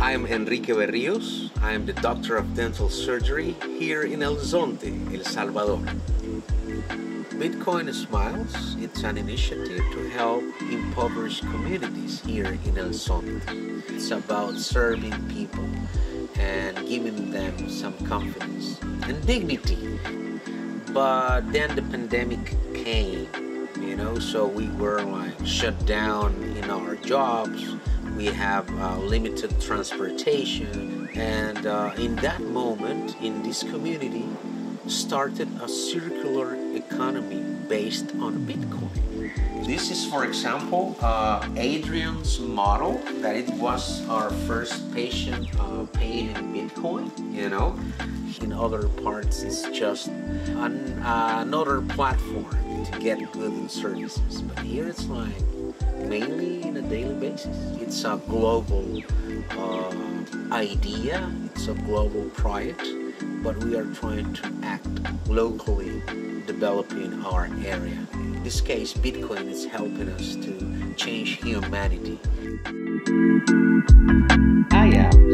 I am Enrique Berrios. I am the doctor of dental surgery here in El Zonte, El Salvador. Bitcoin Smiles, it's an initiative to help impoverished communities here in El Zonte. It's about serving people and giving them some confidence and dignity. But then the pandemic came, you know, so we were like shut down in our jobs. We have uh, limited transportation, and uh, in that moment, in this community, started a circular economy based on Bitcoin. This is, for example, uh, Adrian's model that it was our first patient uh, paid in Bitcoin. You know, in other parts, it's just an, uh, another platform to get goods and services. But here, it's like mainly in a daily basis. It's a global uh, idea. It's a global project but we are trying to act locally, developing our area. In this case, Bitcoin is helping us to change humanity. I am.